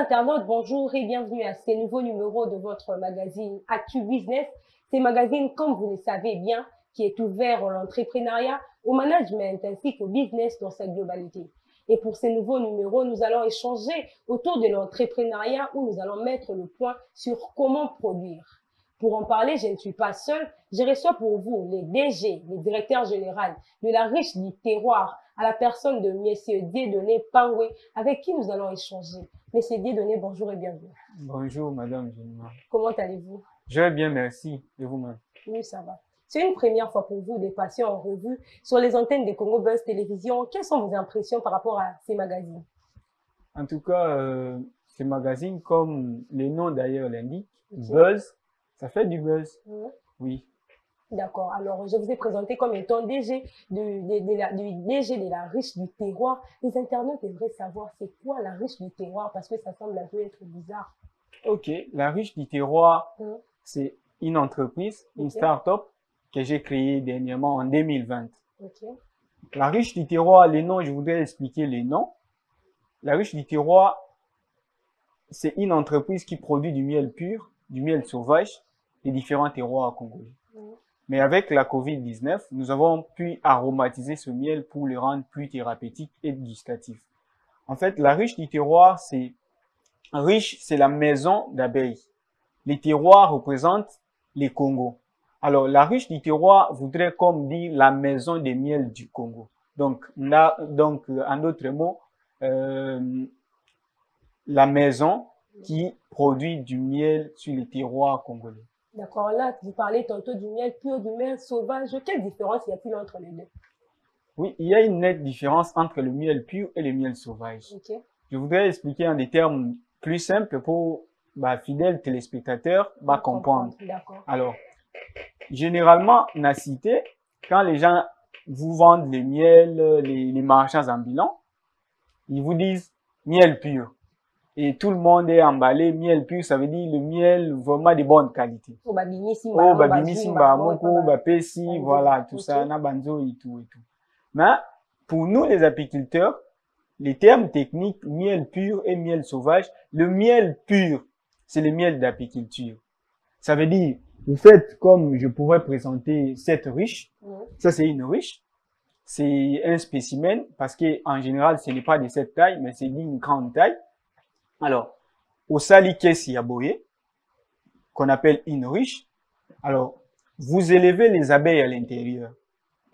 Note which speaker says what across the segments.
Speaker 1: internautes, bonjour et bienvenue à ce nouveau numéro de votre magazine Actu Business. C'est magazine, comme vous le savez bien, qui est ouvert à l'entrepreneuriat, au management ainsi qu'au business dans sa globalité. Et pour ces nouveaux numéros, nous allons échanger autour de l'entrepreneuriat où nous allons mettre le point sur comment produire. Pour en parler, je ne suis pas seule. Je reçois pour vous les DG, les directeurs généraux de la riche du terroir, à la personne de Monsieur Dieudonné Pangwe, avec qui nous allons échanger. Monsieur Dieudonné, bonjour et bienvenue.
Speaker 2: Bonjour, Madame Génima.
Speaker 1: Comment allez-vous?
Speaker 2: Je vais bien, merci. Et vous-même?
Speaker 1: Oui, ça va. C'est une première fois pour vous des patients en revue sur les antennes de Congo Buzz Télévision. Quelles sont vos impressions par rapport à ces magazines?
Speaker 2: En tout cas, euh, ces magazines, comme les noms d'ailleurs l'indiquent, Buzz, ça fait du buzz.
Speaker 1: Oui. D'accord. Alors, je vous ai présenté comme étant DG de, de, de la, DG de la riche du terroir. Les internautes aimeraient savoir c'est quoi la riche du terroir parce que ça semble un peu être bizarre.
Speaker 2: Ok. La riche du terroir,
Speaker 1: Mhm.
Speaker 2: c'est une entreprise, une start-up que j'ai créée dernièrement en 2020.
Speaker 1: Ok.
Speaker 2: La riche du terroir, les noms, je voudrais expliquer les noms. La riche du terroir, c'est une entreprise qui produit du miel pur, du miel sauvage des différents terroirs congolais. Mais avec la COVID-19, nous avons pu aromatiser ce miel pour le rendre plus thérapeutique et gustatif. En fait, la riche du terroir, c'est riche, c'est la maison d'abeilles. Les terroirs représentent les Congos. Alors, la riche du terroir voudrait comme dire la maison des miels du Congo. Donc, là, donc, euh, en d'autres mots, euh, la maison qui produit du miel sur les terroirs congolais.
Speaker 1: D'accord. Là, vous parlez tantôt du miel pur, du miel sauvage. Quelle différence y a-t-il entre les deux?
Speaker 2: Oui, il y a une nette différence entre le miel pur et le miel sauvage. Je voudrais expliquer en des termes plus simples pour bah, fidèles téléspectateurs bah, comprendre.
Speaker 1: D'accord.
Speaker 2: Alors, généralement, la cité, quand les gens vous vendent le miel, les, les marchands ambulants, ils vous disent miel pur. Et tout le monde est emballé, miel pur, ça veut dire le miel vraiment de bonne qualité.
Speaker 1: Oh, bah,
Speaker 2: Oh, bah, moko,
Speaker 1: bah,
Speaker 2: pesi, voilà, tout ça, na banzo et tout et tout. Mais, pour nous, les apiculteurs, les termes techniques, miel pur et miel sauvage, le miel pur, c'est le miel d'apiculture. Ça veut dire, vous faites comme je pourrais présenter cette riche,
Speaker 1: Mhm.
Speaker 2: ça c'est une riche, c'est un spécimen, parce que en général, ce n'est pas de cette taille, mais c'est d'une grande taille. Alors, au sali kesi yaboye, qu'on appelle une riche, alors, vous élevez les abeilles à l'intérieur,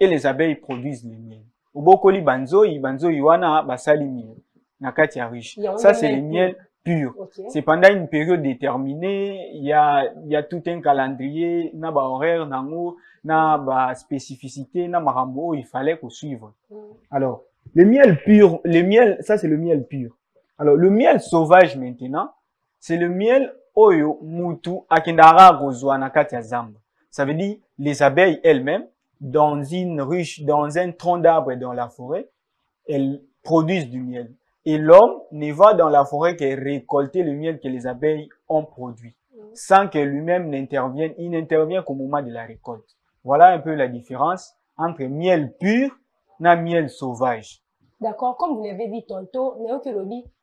Speaker 2: et les abeilles produisent le miel. Ubokoli banzoi, banzoi wana basali miel, nakati riche.
Speaker 1: Il y a un
Speaker 2: Ça, c'est le miel pur. C'est pendant une période déterminée, il y a, il y a tout un calendrier, na ba horaire, nango, na ba spécificité, na marambo, il fallait qu'on suivre.
Speaker 1: Mhm.
Speaker 2: Alors, le miel pur, le miel, ça c'est le miel pur. Alors, le miel sauvage maintenant, c'est le miel oyo mutu akendara kozwa na kati ya zamba. Ça veut dire les abeilles elles-mêmes, dans une ruche, dans un tronc d'arbre dans la forêt, elles produisent du miel. Et l'homme ne va dans la forêt que récolter le miel que les abeilles ont produit. Sans que lui-même n'intervienne, il n'intervient qu'au moment de la récolte. Voilà un peu la différence entre miel pur et miel sauvage.
Speaker 1: D'accord, comme vous l'avez dit tantôt,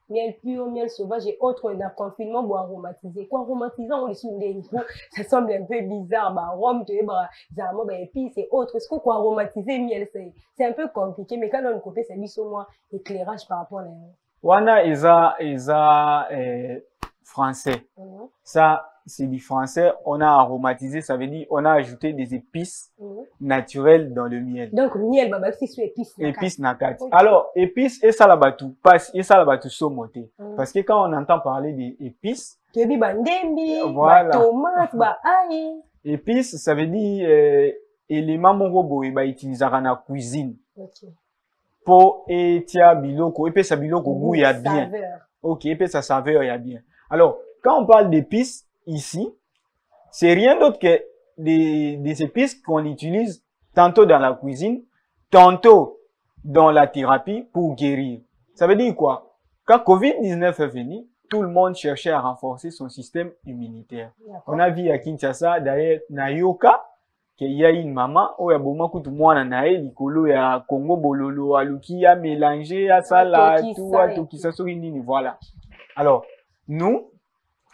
Speaker 1: miel pur, miel sauvage et autres dans confinement pour aromatiser. Quoi, aromatisant, on des goûts, ça semble un peu bizarre, bah, rhum, tu sais, bah, zamo, bah, épices et autres. Est-ce que quoi, aromatiser miel, c'est, c'est un peu compliqué, mais quand on côté, juste au moins éclairage par rapport à la,
Speaker 2: Wana eza eza euh, français.
Speaker 1: Mhm,
Speaker 2: Ça c'est du français. On a aromatisé, ça veut dire on a ajouté des épices
Speaker 1: mhm.
Speaker 2: naturelles dans le miel.
Speaker 1: Donc, miel, bah, bah, c'est épices. na
Speaker 2: Épices nakati.
Speaker 1: Ok.
Speaker 2: Alors épices et ça la batu passe et ça la batu somoté.
Speaker 1: Mhm.
Speaker 2: Parce que quand on entend parler d'épices,
Speaker 1: Tu as dit, bah, ndembi,
Speaker 2: Voilà.
Speaker 1: bah, tomate, bah, aïe.
Speaker 2: épices ça veut dire euh, élément moko boye ba utilisaka na cuisine.
Speaker 1: Ok.
Speaker 2: Po etia biloko epesa biloko goût ya bien.
Speaker 1: Saveur.
Speaker 2: Ok, et puis sa saveur, il y a bien. Alors, quand on parle d'épices ici, c'est rien d'autre que des, des épices qu'on utilise tantôt dans la cuisine, tantôt dans la thérapie pour guérir. Ça veut dire quoi? Quand Covid-19 est venu, tout le monde cherchait à renforcer son système immunitaire. On a vu à Kinshasa, d'ailleurs, na Yoka, qu'il y a une maman, oyo aboma kutu mwana na ye likolo ya Congo bololo, aluki a mélangé, asala,
Speaker 1: Atokisa
Speaker 2: tout,
Speaker 1: et
Speaker 2: atokisa soki nini, voilà. Alors, nous,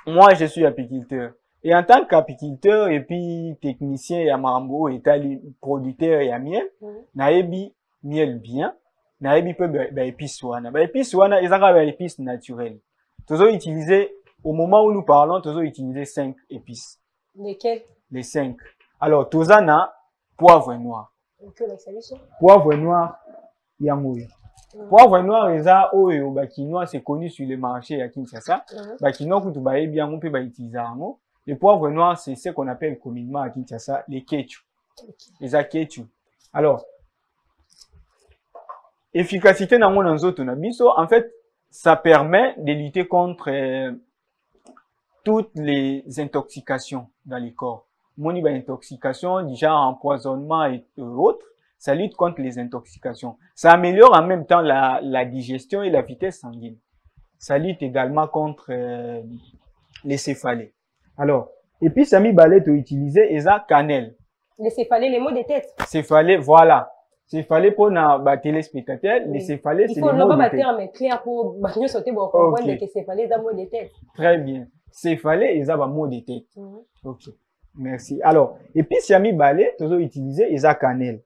Speaker 2: moi, je suis apiculteur. Et en tant qu'apiculteur et puis technicien ya mambo etali producteur ya miel,
Speaker 1: Mhm.
Speaker 2: nayebi miel bien, nayebi pe ba ba épices wana. Ba épices wana ezaka ba épices naturelles. Tozo utiliser au moment où nous parlons, tozo utiliser cinq épices,
Speaker 1: Lesquels
Speaker 2: les cinq. Alors toza na poivre noir.
Speaker 1: Ok, on a salué ça.
Speaker 2: Poivre noir yango oyo. Poivre noir eza oyo bakinois c'est connu sur le marché ya Kinshasa. Bakinois kutu bayebi yango mpe bautiliza yango le poivre noir c'est ce qu'on appelle communément à Kinshasa les ketchu
Speaker 1: Ok.
Speaker 2: eza ketchu alors efficacité nango na nzoto na biso en fait ça permet de lutter contre euh, toutes les intoxications dans les corps. Moni ba intoxication du genre empoisonnement et autres ça lutte contre les intoxications ça améliore en même temps la, la digestion et la vitesse sanguine ça lutte également contre euh, les céphalées. Alors, épices à mi-balai to utiliser eza cannelle.
Speaker 1: Les céphalées, les mots de tête.
Speaker 2: Céphalée, voilà. Céphalée pour na ba téléspectateurs, les céphalées
Speaker 1: Il
Speaker 2: c'est
Speaker 1: faut
Speaker 2: les
Speaker 1: le
Speaker 2: mots de tête.
Speaker 1: terme clair pour bah, nous sauter pour comprendre que céphalées, c'est un mot de tête.
Speaker 2: Très bien. Céphalée eza ba mot de tête.
Speaker 1: Mhm.
Speaker 2: OK. Merci. Alors, épices à mi-balai to utiliser eza cannelle.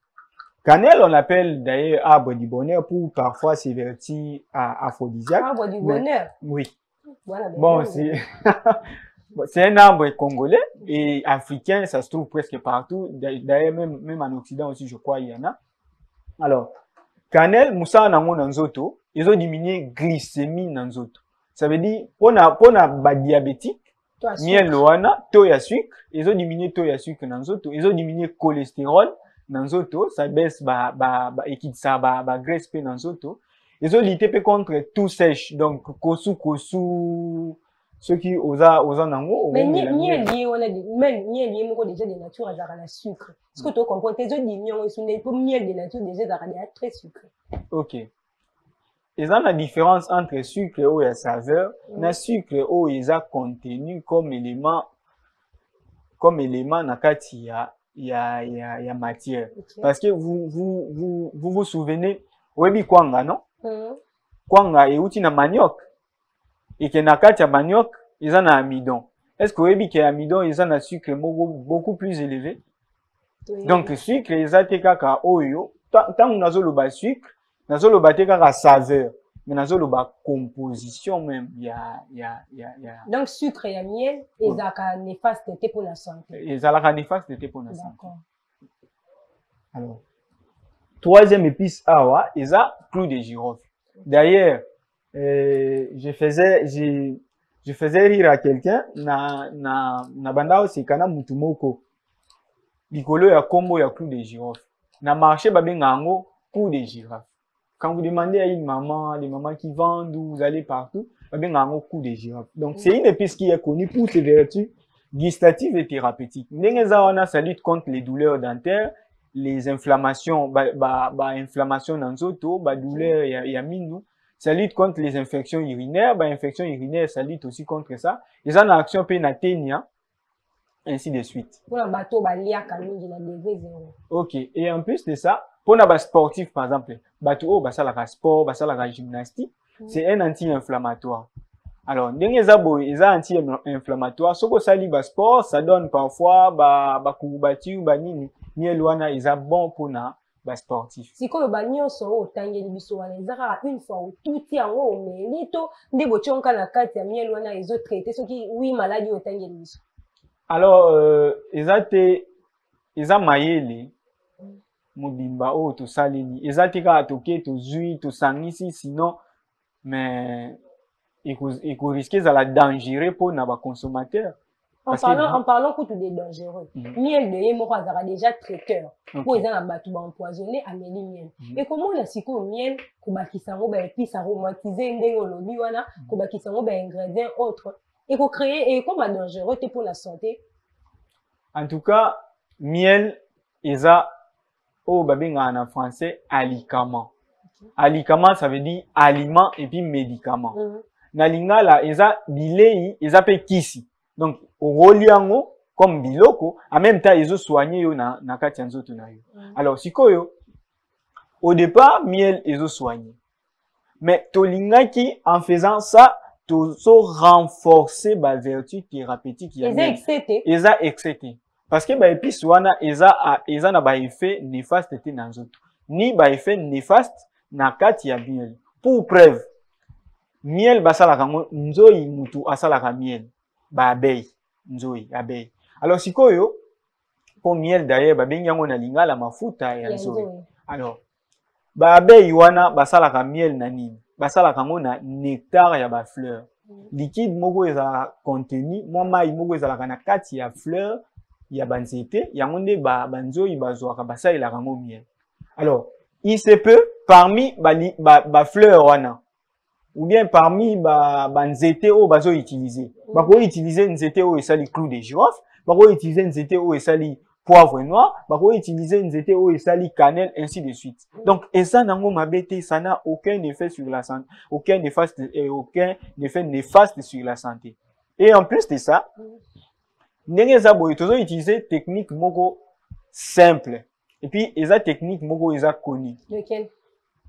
Speaker 2: Cannelle, on l'appelle d'ailleurs arbre du bonheur pour parfois s'évertir à aphrodisiaque.
Speaker 1: Arbre du
Speaker 2: Mais-
Speaker 1: bonheur.
Speaker 2: Oui.
Speaker 1: Voilà. ben,
Speaker 2: Bon, c'est un arbre congolais et africain, ça se trouve presque partout. D'a- D'ailleurs, même, même en Occident aussi, je crois, il y en a. Alors, cannelle, moussa nango na nzoto, ils ont diminué glycémie na nzoto. Ça veut dire, pour na, pour na ba diabétique, miel wana, taux ya sucre, ils ont diminué taux ya sucre na nzoto, ils ont diminué cholestérol na nzoto ça baisse baekitisa ba, ba, bagraisse mpe na nzoto. Ezolite mpe contre tout sèche. Donc kosu kosu soki oza oza nango miel.
Speaker 1: ye moko déjà de nature azalaka na sucre. Ce que mm. to comprendre te ezodimi yango esunda mpo miel de nature déjà ezalaka deja très sucre
Speaker 2: ok. Eza na différence entre sucre oyo ya saveur
Speaker 1: mm.
Speaker 2: na sucre oyo eza contenu comme élément comme élément na kati ya ya ya, ya matière.
Speaker 1: Ok.
Speaker 2: parce que vous vous vous vous vous souvenez oyebi kwanga non?
Speaker 1: Mhm.
Speaker 2: kwanga euti na manioc. Eke na kati ya manioc eza na amidon. Est ce que oyebi ke amidon eza na sucre moko beaucoup plus élevé?
Speaker 1: Oui.
Speaker 2: donc sucre eza te kaka oyo. Ta- ntango nazoloba sucre nazoloba te kaka saveur mais nazoloba composition même ya ya ya ya
Speaker 1: Donc, sucre et miel, ont néfaste pour la santé.
Speaker 2: ezalaka néfaste te mpona santé.
Speaker 1: D'accord.
Speaker 2: alors troisième épice awa eza clou de girofle. D'ailleurs euh, je faisais je, je faisais rire à quelqu'un na na na banda oseka na mutu moko. Likolo ya kombo ya clou de girofle. Na marché babenga yango clou de girafe quand vous demandez à une maman les mamans qui vendent ou vous allez partout babenga yango clou de girafe donc c'est une épice qui est connue pour ses vertus gustatives et thérapeutiques ça lutte contre les douleurs dentaires les inflammations ba, ba, ba inflammation na nzoto ba douleur ya, ya mindu ça lutte contre les infections urinaires ba infection urinaire ça lutte aussi contre ça. Eza na action mpe na tenia ainsi de suite.
Speaker 1: Pour un bateau, bah,
Speaker 2: ok. Et en plus de ça mpona basportif par exemple bato oyo basalaka sport basalaka gymnastique
Speaker 1: Mm.
Speaker 2: c'est un anti-inflammatoire. Alors ndenge eza boye eza anti-inflammatoire soki osali basport ça donne parfois ba- bacourbature banini miel wana eza bon mpona basportif
Speaker 1: sikoyo banyonso oyo otangeli biso wana eza kaka une fois otuti yango omeli to nde botionka na kati ya miel wana ezotraite soki wi maladi oyo otangeli biso.
Speaker 2: Alors euh, eza te eza mayele mobimba oyo tosaleli eza te kaka toke tozwi tosangisi sinon mais eko- ekoriske ezala dangereux mpona baconsommateur
Speaker 1: en parlant, en parlant kutu de dangereux
Speaker 2: Mhm.
Speaker 1: miel de ye moko azalaka déjà traiteur
Speaker 2: Ok.
Speaker 1: po eza na bato baempoisonné ameli miel
Speaker 2: Mhm.
Speaker 1: ekomona sikoyo miel kobakisa yango baépice aromatize ndenge olobi wana kobakisa yango baingrédient autre ekocrée ekoma dangereux te mpona santé?
Speaker 2: En tout cas miel eza oyo babengaka na français alicament. Alicament ça veut dire aliment et puis médicament.
Speaker 1: Mhm.
Speaker 2: na lingala eza bilei eza mpe kisi. Donc oroli yango comme biloko en même temps ezosoigne yo na, na kati ya nzoto na yo.
Speaker 1: Mhm.
Speaker 2: alors sikoyo au départ miel ezosoigne mais tolingaki en faisant ça tozo renforcer bavertu thérapeutique ya
Speaker 1: eza te
Speaker 2: eza excès te parce que baépice wana eza, a- eza na baeffet néfaste te na nzoto. Ni baeffet néfaste na kati ya miel. Pour preuve miel basalaka yango nzoyi mutu asalaka miel. Baabeille nzoyi abeille. Alors sikoyo mpo miel d'ailleurs babengi yango na lingala mafuta ya nzoyi. alors baabeille wana basalaka miel na nini? Basalaka yango na nectar ya bafleur liquide moko ezalaka contenu mwa mai moko ezalaka na kati ya fleur ya banzete yango nde ba- banzoyi bazwaka basalelaka yango miel. Alors il se peut parmi bali- ba- bafleur wana ou bien parmi ba- banzete oyo bazoutilize bakoutilize nzete oyo esali clou de girofle bakoutilize nzete oyo esali poivre noir bakoutilize nzete oyo esali cannelle ainsi de suite. Donc eza nango mabe ça n'a aucun effet sur la santé aucun et aucun effet néfaste sur la santé. Et en plus de ça ndenge eza boye tozoutilize technique moko simple. Et puis eza technique moko eza connue
Speaker 1: lequel?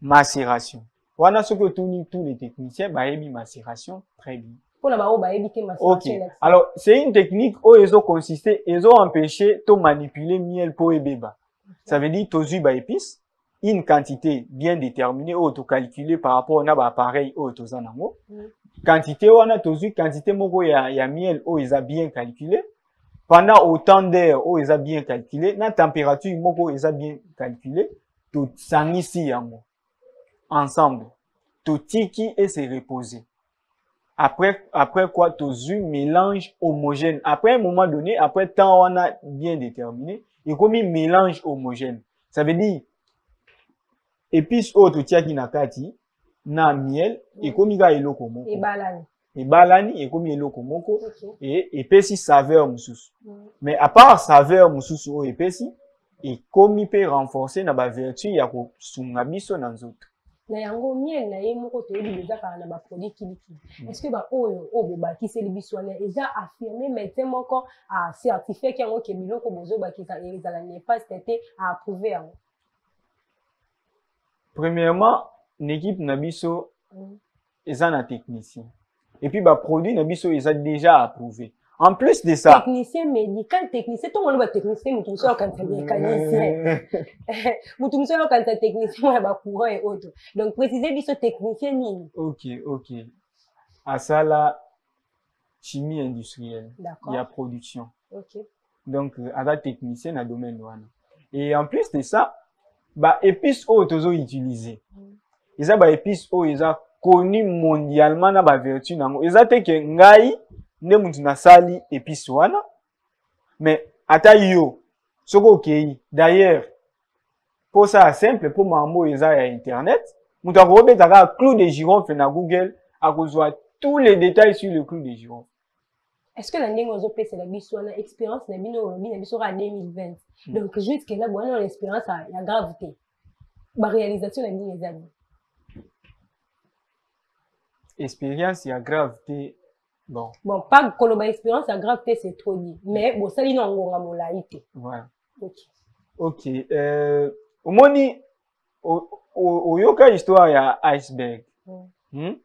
Speaker 2: Macération wana soki otuni tous les techniciens bayebi macération très bien.
Speaker 1: Mpona bango bayebi te
Speaker 2: ok.
Speaker 1: masturbation na-
Speaker 2: alors c'est une technique oyo ezoconsiste ezoempêche to manipuler miel mpo ebeba. Ça veut dire tozwi baépice une quantité bien déterminée oyo tocalcule par rapport na baappareil oyo toza nango.
Speaker 1: Mm.
Speaker 2: quantité wana tozwi quantité moko ya, ya miel oyo eza bien calculé pendant autant d'heure oyo eza bien calculé. Na température moko oyo eza bien calculé. Tosangisi yango ensemble. Totiki se reposer après après quoi tozwi mélange homogène. Après un moment donné après temps wana bien déterminé. Ekomi mélange homogène ça veut dire épice oyo totiaki na kati na miel ekomi kaka eloko moko.
Speaker 1: Ebalani
Speaker 2: ebalani ekomi eloko moko
Speaker 1: Ok.
Speaker 2: e epesi saveur mosusu
Speaker 1: Mm.
Speaker 2: mais à part saveur mosusu oyo epesi ekomi mpe renforcer na bavertu ya kosunga biso na nzoto
Speaker 1: na yango miel na ye moko toyebi eza kaka na baproduit kilikili est ce que baoyo oyo bobakiseli biso wana eza affirme médecin moko acertifiaki yango ke biloko bozobakisa ezala néfaste te aapprouve yango
Speaker 2: premièrement na équipe na biso
Speaker 1: Mm.
Speaker 2: eza na technicien et puis baproduit na biso eza déjà approuvé. En plus de ça
Speaker 1: technicien médical technicien wana batechnicien motu mosu ayokanisa mécanicien motu mosu ayokanisa technicien oyo ya bacourant e autre donc précise biso technicien nini
Speaker 2: ok ok. Asala chimie industrielle. Ya production.
Speaker 1: Ok.
Speaker 2: Donc euh, aza technicien na domaine wana et en plus de ça baépice oyo tozoutilize
Speaker 1: Mm.
Speaker 2: eza baépice oyo eza connu mondialement na bavertu nango eza te ke ngai nde mutu nasali épice wana mais ata yo soki okei d'ailleurs mpo sala simple mpo makambo oyo eza ya internet moto akobeta kaka clou de girofle na google akozwa tous les détails sur le clou de girofle
Speaker 1: est ce que na ndenge ozopesela biso wana expérience na bino olobi na biso kaka 2020
Speaker 2: Mm.
Speaker 1: donc jusque là bwana na expérience ya grave te baréalisation na bino eza nini
Speaker 2: expérience ya grave te bon.
Speaker 1: Bon pas koloba expérience ya grave te c'est trop dit. Mais bosali na ngonga molai te
Speaker 2: voilà
Speaker 1: ok.
Speaker 2: Ok euh, omoni oyoka histoire ya iceberg.
Speaker 1: Mm.
Speaker 2: hmm?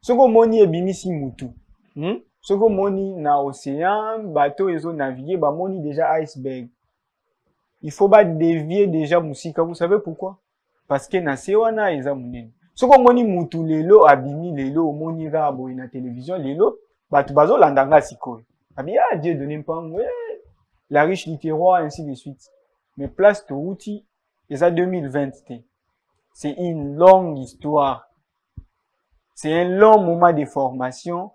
Speaker 2: soki omoni ebimisi mutu. Hmm? soki omoni na océan bato ezonavigue bamoni déjà iceberg. Il faut badevie déjà mosika. Vous savez pourquoi? Parce que na se wana eza monene soki omoni mutu lelo abimi lelo omoni kaka boye na télévision lelo bato bazolanda nga sikoyo abi ah dieu donné la riche littéroire ainsi de suite. Mais place touti eza 2020 te. C'est une longue histoire. C'est un long moment de formation.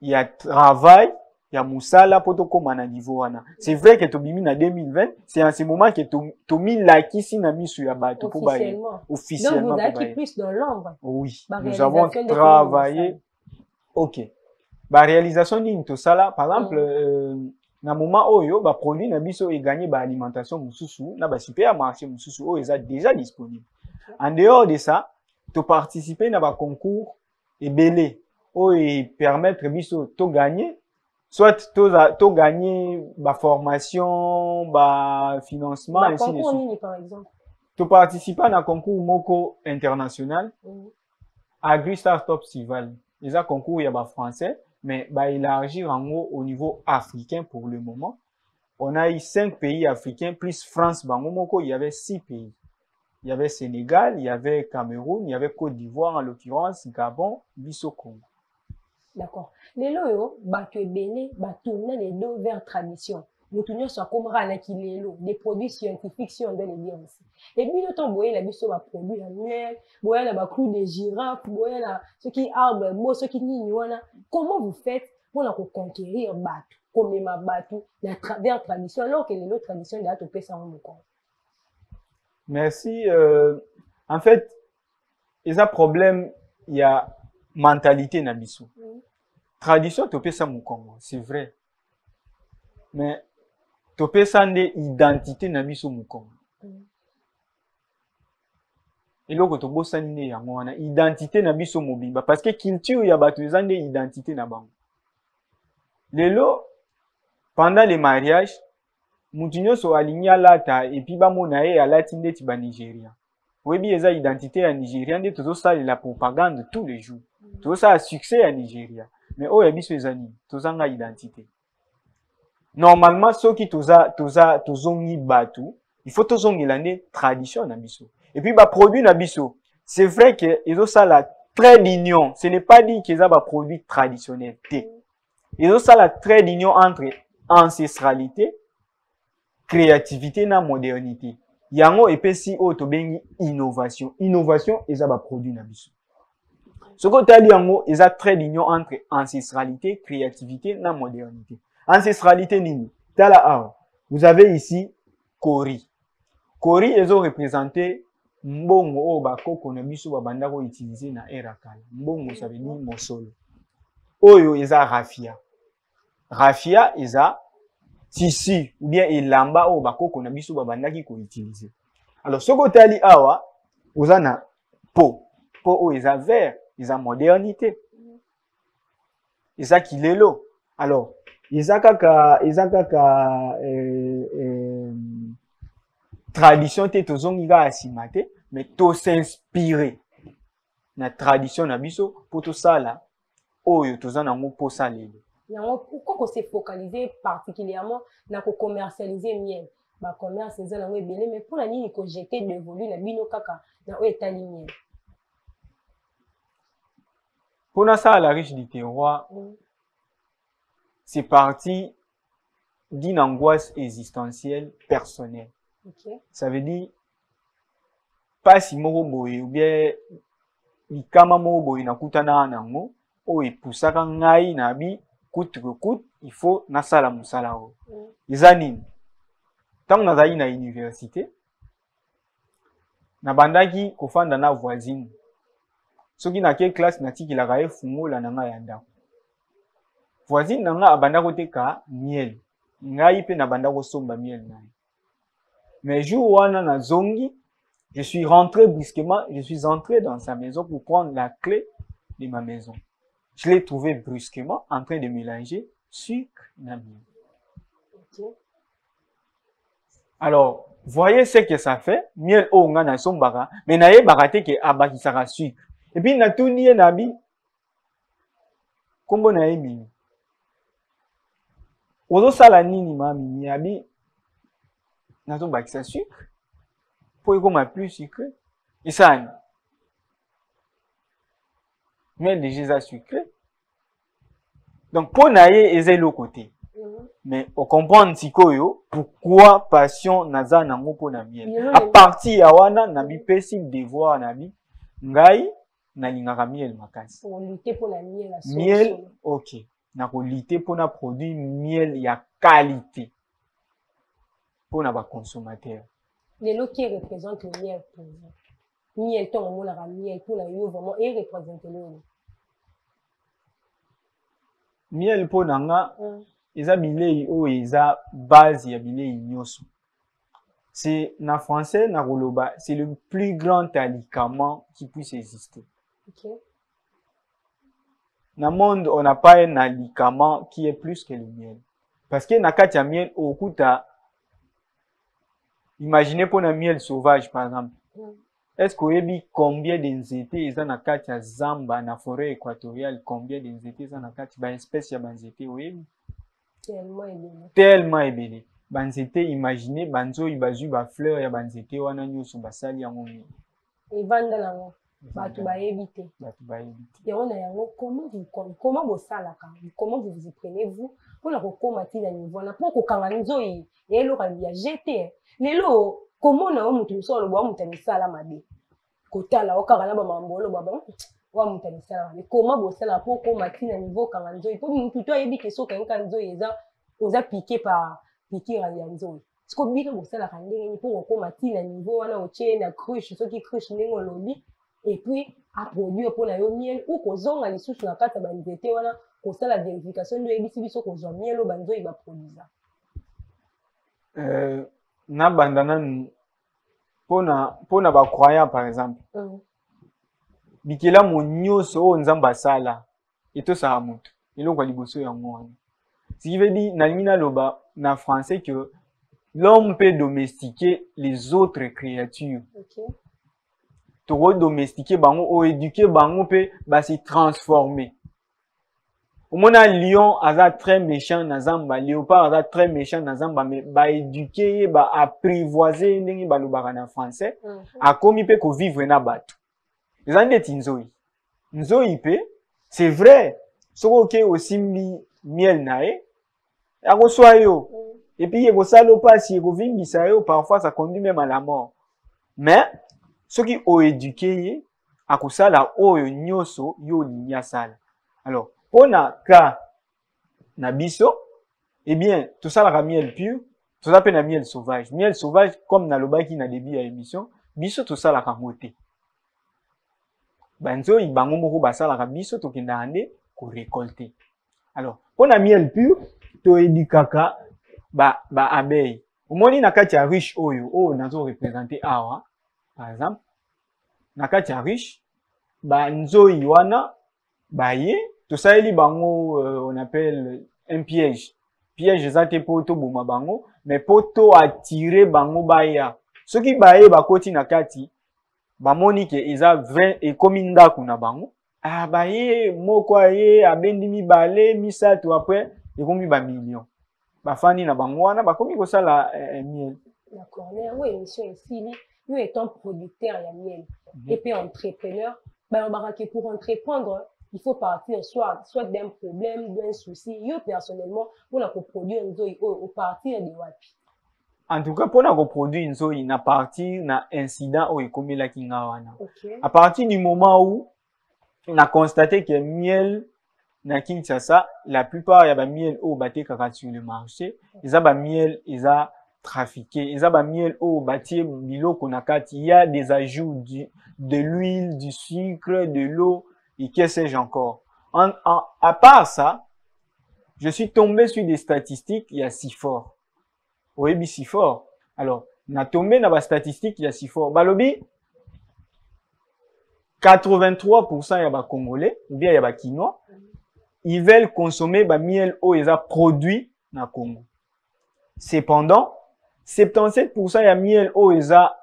Speaker 2: Il y a travail il y a mosala mpo tokóma na niveau wana. C'est vrai que tobimi na 2020 c'est en ce moment que to- tomilakisi na miso ya bato mpo baye.
Speaker 1: Officiellement. Donc
Speaker 2: officiellement
Speaker 1: vous
Speaker 2: mpo
Speaker 1: avez
Speaker 2: baye.
Speaker 1: plus dans l'ombre
Speaker 2: oui
Speaker 1: Ba
Speaker 2: nous avons travaillé. Ok. Baréalisation nini tosala? Par exemple
Speaker 1: Mm.
Speaker 2: euh, na moment oyo baproduit na biso eganye baalimentation mosusu na basupermarché mosusu oyo eza déjà disponible. En dehors de ça toparticipe na baconcours ebele oyo epermettre biso toganye soit toza- toganye baformation bafinancement ainsi de suite.
Speaker 1: par exemple.
Speaker 2: Toparticipa na concours moko international
Speaker 1: Mm.
Speaker 2: agri startup festival eza concours ya bafrançais mais baélargir yango au niveau africain pour le moment. On a eu cinq pays africains plus france. Bango moko il y avait six pays. Il y avait sénégal il y avait cameroun il y avait côte d'ivoire en l'occurrence gabon biso congo
Speaker 1: d'accord. Lelo oyo bato ebele batourna lelo vers tradition. Motu nyonso akomaka alaki lelo des produits scientifiques si on doit le dire aussi ebino ntango boyela biso baproduit ya miel boya na baclou de girafe boya na soki arbre bo soki nini wana comment vous faites mpona koconquérir bato? Komema bato na travers tradition alors que lelo tradition deya topesa yango mokongo
Speaker 2: merci euh, en fait eza problème ya mentalité na biso.
Speaker 1: Mm.
Speaker 2: Tradition topesa mokongo c'est vrai. Mais topesa nde identité na biso mokongo eloko tobosani nde yango wana identité na biso mobimba. Parce que culture ya bato eza nde identité na bango. Lelo pendant le mariage mutu nyonso alingi alata epuis bamona ye alati ndeti banigérien oyebi eza identité ya nigérien nde tozosalela propagande tous les jours. Tozosala succès ya nigéria mais oyo ya biso eza nini tozanga identité. Normalement soki toza toza tozongi bato il faut tozongela nde tradition na biso. Et puis baproduit na biso c'est vrai que ezosala trait d'union. Ce n'est pas dit que eza baproduit traditionnel te. Ezosala trait d'union entre ancestralité créativité na modernité. Yango epesi oyo tobengi innovation. Innovation eza baproduit na biso soki otali yango eza trait d'union entre ancestralité créativité na modernité. Ancestralité nini? Tala awa vous avez ici kori. Kori ezorepresente mbongo oyo bakoko na biso babanda koutilize na ere kala. Mbongo ça veut dire mosolo. Oyo eza rafia. Rafia eza tisi ou bien elamba oyo bakoko na biso babandaki koutilize alors soki otali awa oza na po po oyo eza vert eza modernité eza kilelo. Alors eza kaka eza kaka eh, eh, tradition te tozongi kaka nsima te mais tosinspire. Na tradition na biso mpo tosala oyo toza nango mposa lelo.
Speaker 1: Yango pourquoi kose focaliser particulièrement na kokommercialiser miel? Bacommerce eza nango ebele mais mpona nini kojete devolu na bino kaka na oyo etali miel?
Speaker 2: Mpo nasala la riche du terroir
Speaker 1: mm.
Speaker 2: c'est parti d'une angoisse existentielle personnelle
Speaker 1: okay.
Speaker 2: ça veut dire mpasi moko boye ou bien likama moko boye nakutanaka nango oyo epusaka ngai na bi coûte que coûte il faut nasala mosala oyo
Speaker 1: mm.
Speaker 2: eza nini ntango nazali na université nabandaki kofanda na voisine soki nake classe natikelaka ye fungola na ngai ya ndako voisine na ngai abanda koteka miel. Ngai mpe nabanda kosomba miel na mais jour wana nazongi je suis rentré brusquement je suis entré dans sa maison pour prendre la clé de ma maison. Je l'ai trouvé brusquement en train de mélanger sucre na miel. Alors voyez ce que ça fait? Miel oyo ngai nasombaka mais nayebaka te ke abakisaka sucre epuis natuni ye na bi nkombo na ye mimi. Ozosala nini ma mimi? Abi nazobakisa sucre. Mpo ekoma plus sucre. Esani miel déjà eza sucre. Donc mpo na ye eza eloko te mais ocomprendre sikoyo pourquoi passion naza nango mpo na miel.
Speaker 1: Lelo
Speaker 2: a
Speaker 1: lelo-
Speaker 2: partir ya wana nabipesi devoir na bi ngai nalingaka miel makasi
Speaker 1: miel
Speaker 2: ok. Nakolite mpona produit miel ya qualité. Mpona baconsommateur
Speaker 1: lelo qui représente le miel pour vous. Miel omonaka miel mpona yo vraiment ereprésente lelo
Speaker 2: miel mpo na nga
Speaker 1: mm.
Speaker 2: eza bilei oyo eza base ya bilei nyonso. C'est na français nakoloba c'est le plus grand alicament qui puisse exister
Speaker 1: Okay.
Speaker 2: Dans le monde, on n'a pas un médicament qui est plus que le miel. Parce que dans le miel, au coup, imaginez pour un miel sauvage, par exemple.
Speaker 1: Mm.
Speaker 2: Est-ce que y combien d'inzétés ils ont dans le zamba, dans la forêt équatoriale, combien d'inzétés ils ont dans le espèce, il y a des
Speaker 1: Tellement ébélé.
Speaker 2: Tellement ébélé. banzete imagine banzoyi bazwi bafleur ya banzete wana nyonso basali yango mingi
Speaker 1: evanda nango bato bayebi te. yango na yango comment bosalaka comment vous vous prenez vous? Mpona kokóma ti na niveau wana mpo kokanga nzoi ya eloko ya jete lelo komona yo moto mosusu aloba wa moto ya misala mabe? Kotala okanga na bamambo oloba ba wa moto ya misala mabe. Koma bosalaka mpo okóma ti na niveau okanga nzoi mpo motu to ayebi ke soki okangika nzoi eza oza pike par pikira ya nzoi siko bino bosalaka ndenge nini mpo kokóma ti na niveau wana otie na cruche soki cruche ndenge olobi epuis aproduire mpo na yo miel ou kozonga lisusu na kati ya banzete wana kosala vérification nde oyebisi biso kozwa miel oyo banzoi baproduisa
Speaker 2: euh, nabanda nanu mpona bacroyant par exemple. Bikelamu nyonso oyo nzambe asala etosaka moto eloko ya liboso yango wana ce qui veut dire nalingi naloba na français que l'homme peut domestiquer les autres créatures
Speaker 1: ok
Speaker 2: tokodomestike bango oéduke bango mpe basi transforme omona lion aza très méchant na zamba léopard aza très méchant na zamba me baéduke ye baapprivoise ye ndenge balobaka na français. Akomi mpe kovivre na bato eza ndeti nzoi nzoi mpe c'est vrai. Soki oke osimbi miel na ye. Akoswa yo. Epuis ekosala opasi ekovimbisa yo parfois ça conduit même à la mort. Mais soki oéduke ye akosala oyo nyonso yo olingi asala alors mpona ka na biso eh bien tosalaka miel pure toza mpe na miel sauvage. Miel sauvage comme nalobaki na début ya émission biso tosalaka yango te. Banzoi bango moko basalaka biso tokendaka nde korécolte alors mpona miel pure toédukaka ba, ba omoni na kati ya riche oyo oyo nazo représente awa par exemple na kati ya riche banzoi wana baye tosaleli bango euh, on appelle un piège. Piège eza te mpo toboma bango mais mpo toatire bango baya. Soki baye bakoti na kati bamoni ke eza vrai ekomi ndako na bango. Ah, baye moko aye abendi mibale misato apres ekomi bamillion bafandi na bango wana bakomi kosala eh, miel.
Speaker 1: Na yango émission esili yo étant producteur ya miel et puis entrepreneur balobaka ke pour entreprendre il faut partir soit soit d'un problème d'un souci yo personnellement mpona koproduire nzoi oyo opartir de wapi.
Speaker 2: En tout cas mpona koproduire nzoi na partir na incident oyo ekomelaki nga wana
Speaker 1: ok.
Speaker 2: À partir du moment où na constate que miel na kinshasa la plupart ya bamiel oyo batekaka sur le marché. Eza bamiel eza trafiqué batie biloko na kati ya des ajouts du, de l'huile du sucre de l'eau. Et que sais-je encore? En, en, à part ça je suis tombé sur des statistiques ya si fort oyebi si fort alors na tombé na bastatistique ya si fort balobi 83% ya bacongolais ou bien ya bakinois ils veulent consommer bamiel oyo eza produit na congo. Cependant 77% ya miel oyo eza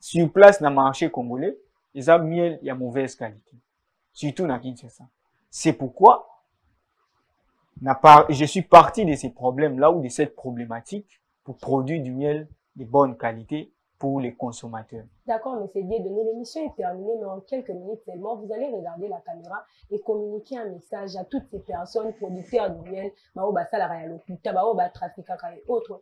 Speaker 2: sur place na marché congolais eza miel ya mauvaise qualité. Surtout na kinshasa. C'est pourquoi je suis parti de ces problèmes là ou de cette problématique pour produire du miel de bonne qualité pour les consommateurs
Speaker 1: D'accord, M. Dieudonné, l'émission est terminée, mais en quelques minutes seulement, vous allez regarder la caméra et communiquer un message à toutes ces personnes, producteurs de miel, bao basala ya lokuta, bao ba trafikaka et autres.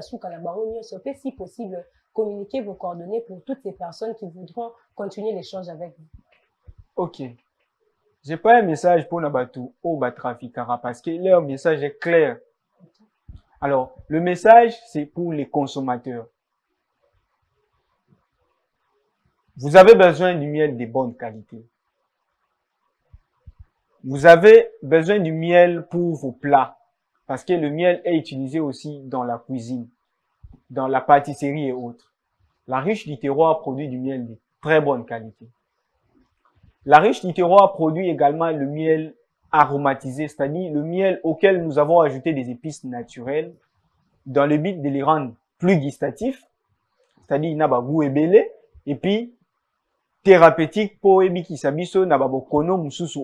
Speaker 1: Suka na bao nyonso, pe si possible, communiquer vos coordonnées pour toutes ces personnes qui voudront continuer l'échange avec vous.
Speaker 2: Ok. J'ai pas un message pour Nabatou au Batrafikara parce que leur message est clair. Alors, le message, c'est pour les consommateurs. Vous avez besoin du miel de bonne qualité. Vous avez besoin du miel pour vos plats. Parce que le miel est utilisé aussi dans la cuisine, dans la pâtisserie et autres. La riche du terroir produit du miel de très bonne qualité. La riche du terroir produit également le miel aromatisé, c'est-à-dire le miel auquel nous avons ajouté des épices naturelles dans le but de les rendre plus gustatifs, c'est-à-dire il n'a pas goût et belé, et puis thérapeutique pour ebikisa biso na babokono mususu.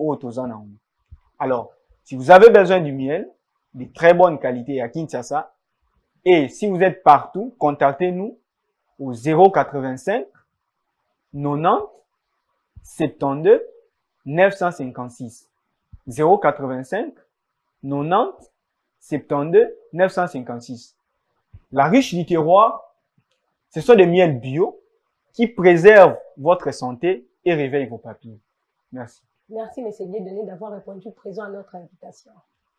Speaker 2: Alors, si vous avez besoin du miel, de très bonne qualité à Kinshasa, et si vous êtes partout, contactez-nous au 085 90 72 956. 085 90 72 956. La riche du terroir, ce sont des miels bio qui préservent votre santé et réveillent vos papilles. Merci.
Speaker 1: Merci, M. Dieudonné, d'avoir répondu présent à notre invitation.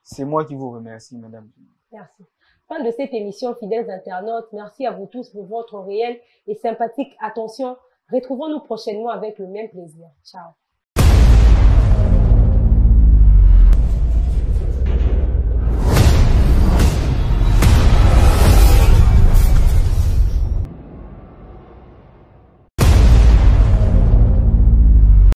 Speaker 2: C'est moi qui vous remercie, madame.
Speaker 1: Merci. Fin de cette émission, fidèles internautes. Merci à vous tous pour votre réelle et sympathique attention. Retrouvons-nous prochainement avec le même plaisir. Ciao.